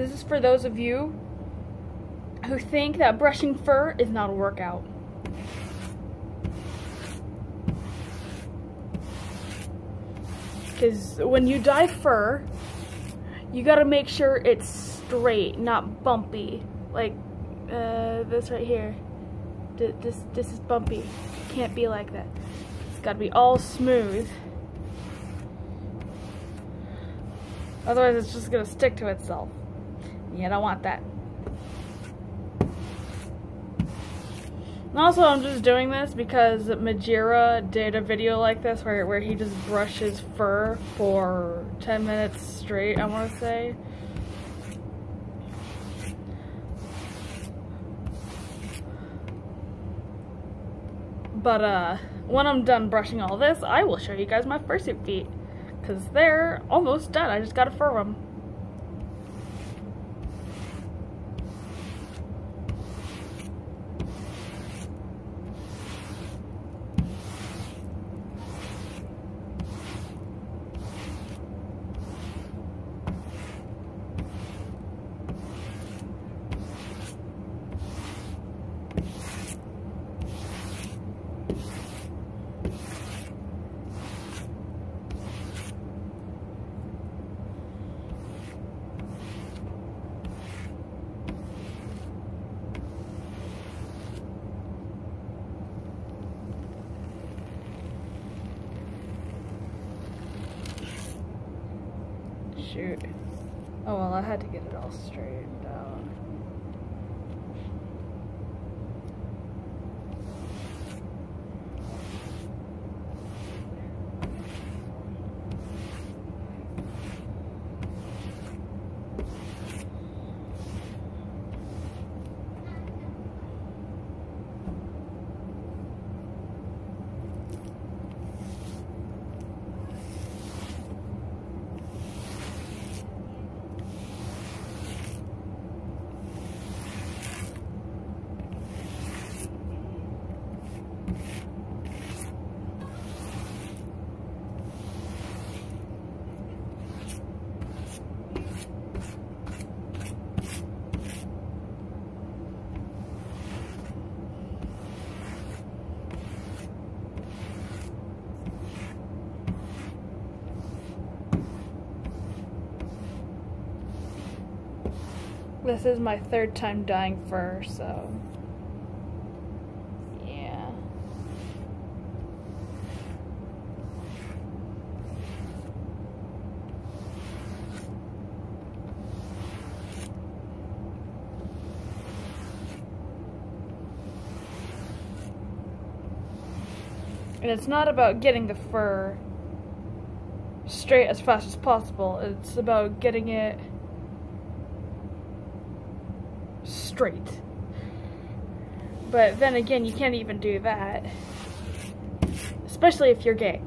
This is for those of you who think that brushing fur is not a workout. Because when you dye fur, you gotta make sure it's straight, not bumpy. Like uh, this right here. This, this is bumpy. It can't be like that. It's gotta be all smooth. Otherwise it's just gonna stick to itself. You don't want that. And also, I'm just doing this because Majira did a video like this where, where he just brushes fur for 10 minutes straight, I want to say. But uh, when I'm done brushing all this, I will show you guys my fursuit feet. Because they're almost done. I just gotta fur them. Shoot. Oh well, I had to get it all straightened out. This is my third time dyeing fur, so yeah. And it's not about getting the fur straight as fast as possible. It's about getting it straight. But then again, you can't even do that. Especially if you're gay.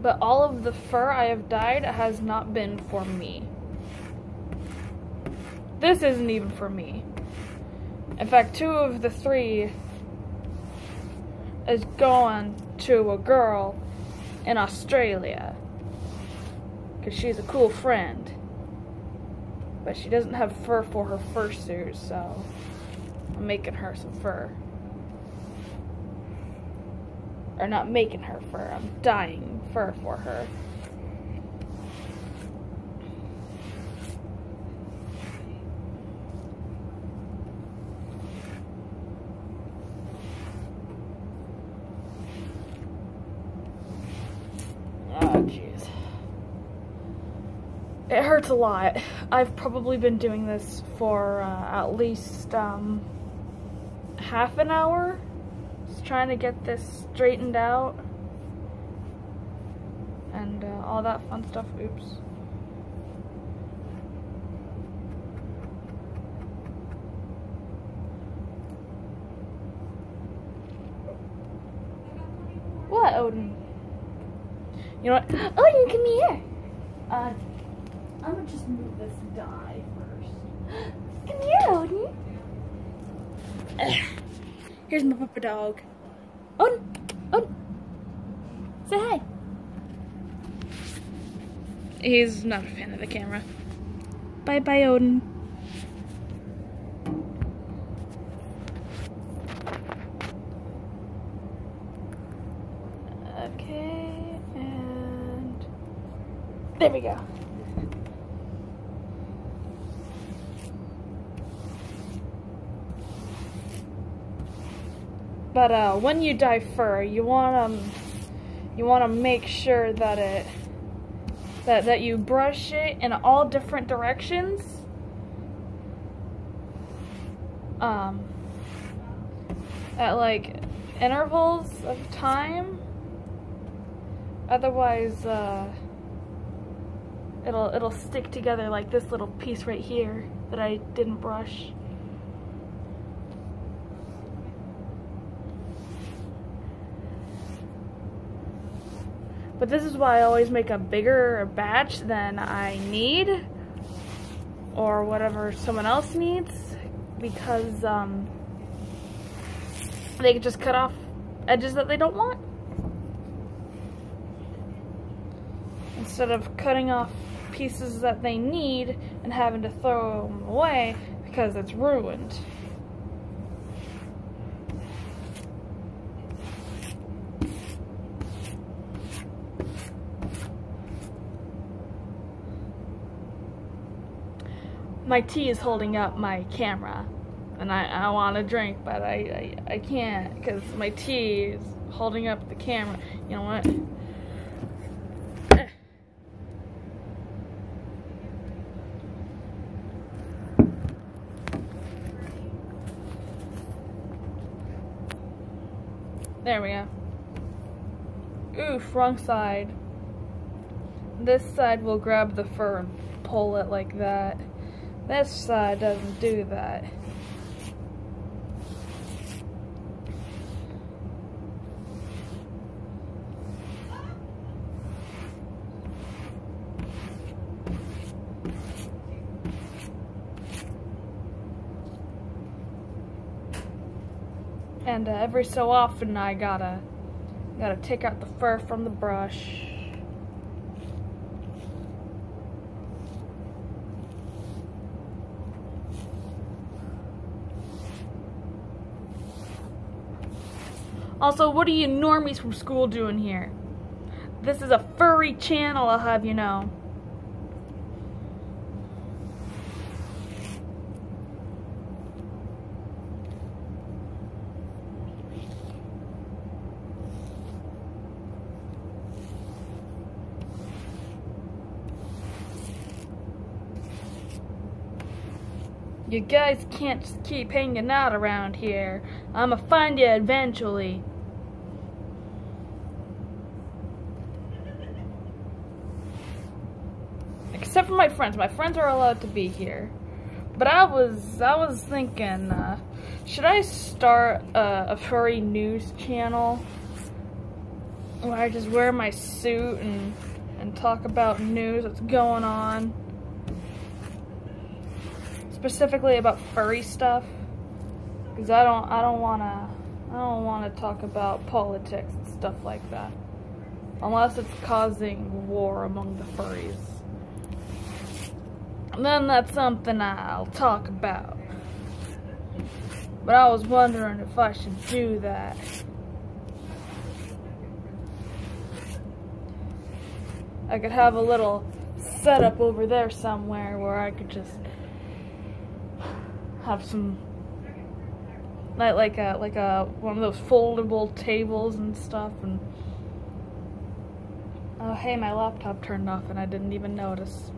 But all of the fur I have dyed has not been for me. This isn't even for me. In fact, two of the three is going to a girl in Australia. Because she's a cool friend. But she doesn't have fur for her fursuit, so I'm making her some fur. Or not making her fur, I'm dyeing fur for her. Oh, jeez. It hurts a lot. I've probably been doing this for uh, at least um, half an hour. Just trying to get this straightened out. And uh, all that fun stuff. Oops. What, Odin? You know what? Odin, come here. Uh, I'm gonna just move this dye first. Come here, Odin. Here's my papa dog. Odin, Odin. Say hi. He's not a fan of the camera. Bye bye, Odin. Okay, and there we go. But uh, when you dye fur, you want to um, you want to make sure that it that that you brush it in all different directions. Um, at like intervals of time. Otherwise, uh, it'll it'll stick together like this little piece right here that I didn't brush. But this is why I always make a bigger batch than I need or whatever someone else needs because um, they can just cut off edges that they don't want. Instead of cutting off pieces that they need and having to throw them away because it's ruined. My tea is holding up my camera and I, I want to drink but I, I, I can't because my tea is holding up the camera you know what There we go. Oof, wrong side. This side will grab the fur and pull it like that. This side doesn't do that. And uh, every so often I gotta gotta take out the fur from the brush. Also, what are you normies from school doing here? This is a furry channel, I'll have you know. You guys can't just keep hanging out around here. I'ma find you eventually. My friends. My friends are allowed to be here. But I was, I was thinking, uh, should I start a, a furry news channel? Where I just wear my suit and, and talk about news that's going on? Specifically about furry stuff. Because I don't, I don't want to, I don't want to talk about politics and stuff like that. Unless it's causing war among the furries then that's something I'll talk about. But I was wondering if I should do that. I could have a little setup over there somewhere where I could just have some like like a like a one of those foldable tables and stuff and oh hey my laptop turned off and I didn't even notice.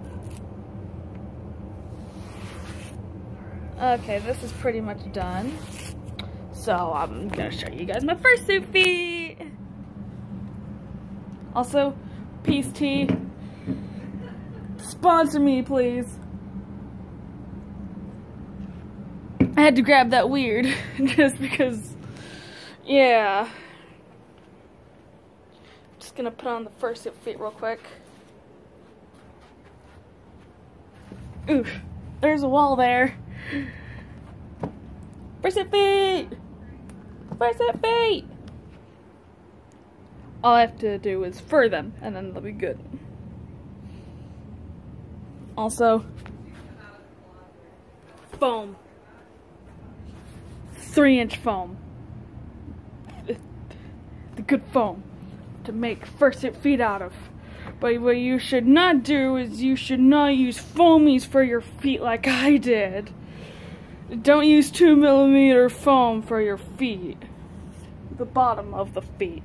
Okay, this is pretty much done. So I'm gonna show you guys my fursuit feet. Also, Peace Tea, sponsor me, please. I had to grab that weird, just because, yeah. Just gonna put on the fursuit feet real quick. Oof, there's a wall there. Where's it feet? Where's it feet? All I have to do is fur them, and then they'll be good. Also, foam. Three inch foam. The good foam to make fursuit feet out of. But what you should not do is you should not use foamies for your feet like I did. Don't use 2 millimeter foam for your feet. The bottom of the feet.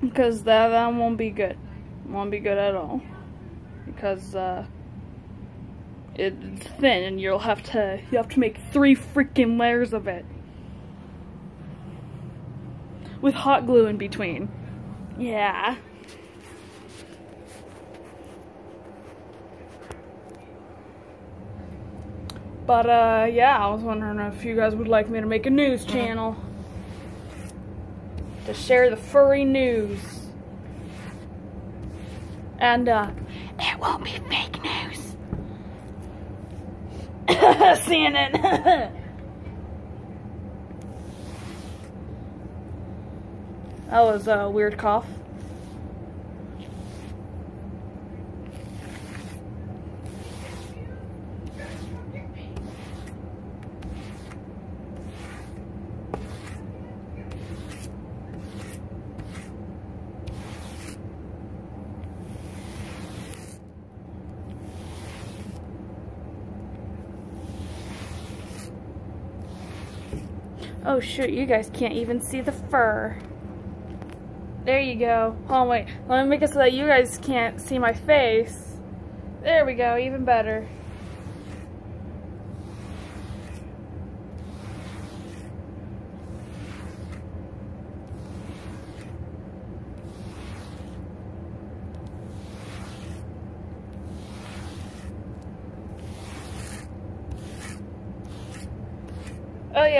Because that, that won't be good. Won't be good at all. Because, uh, it's thin and you'll have to, you have to make three freaking layers of it. With hot glue in between. Yeah. But, uh, yeah, I was wondering if you guys would like me to make a news channel. To share the furry news. And, uh, it won't be fake news. CNN. that was a weird cough. Oh shoot, you guys can't even see the fur. There you go. Oh wait, let me make it so that you guys can't see my face. There we go, even better.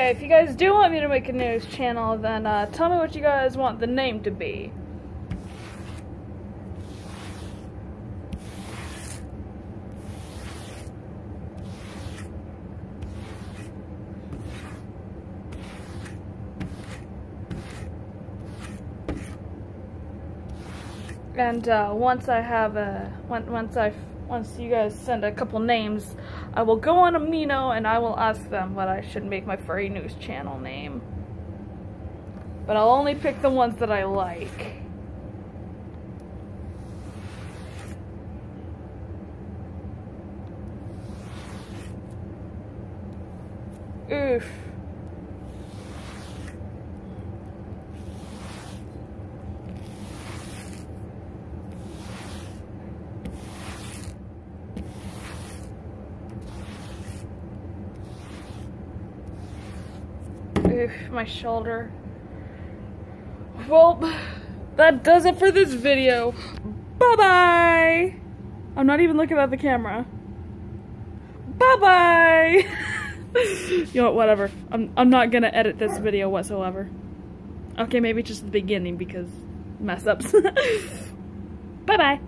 If you guys do want me to make a news channel, then uh, tell me what you guys want the name to be. And uh, once I have a, once I once you guys send a couple names, I will go on Amino and I will ask them what I should make my furry news channel name. But I'll only pick the ones that I like. Oof. Oof, my shoulder. Well, that does it for this video. Bye-bye! I'm not even looking at the camera. Bye-bye! you know what, whatever. I'm, I'm not gonna edit this video whatsoever. Okay, maybe just the beginning because mess ups. Bye-bye.